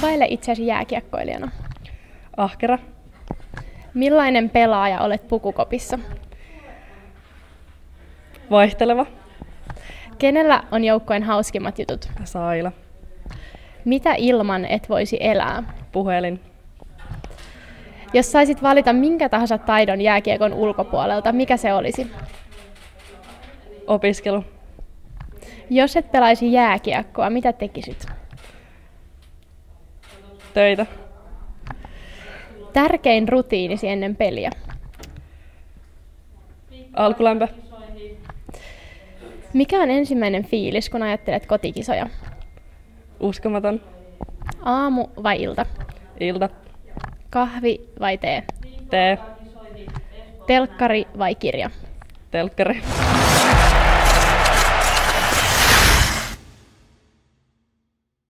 Kuvaile itseäsi jääkiekkoilijana. Ahkera. Millainen pelaaja olet pukukopissa? Vaihteleva. Kenellä on joukkojen hauskimmat jutut? Saila. Mitä ilman et voisi elää? Puhelin. Jos saisit valita minkä tahansa taidon jääkiekon ulkopuolelta, mikä se olisi? Opiskelu. Jos et pelaisi jääkiekkoa, mitä tekisit? Töitä. Tärkein rutiinisi ennen peliä. Alkulämpö. Mikä on ensimmäinen fiilis, kun ajattelet kotikisoja? Uskomaton. Aamu vai ilta? Ilta. Kahvi vai tee? Tee. Telkkari vai kirja? Telkkari.